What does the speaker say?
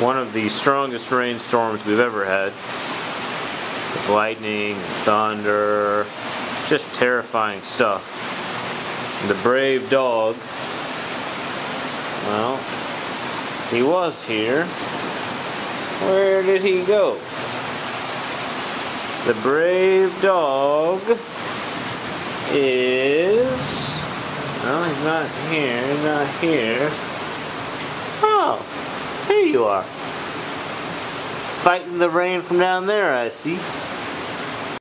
one of the strongest rainstorms we've ever had. With lightning, thunder, just terrifying stuff. The brave dog, well, he was here. Where did he go? The brave dog is. No, he's not here. He's not here. Here you are. Fighting the rain from down there, I see.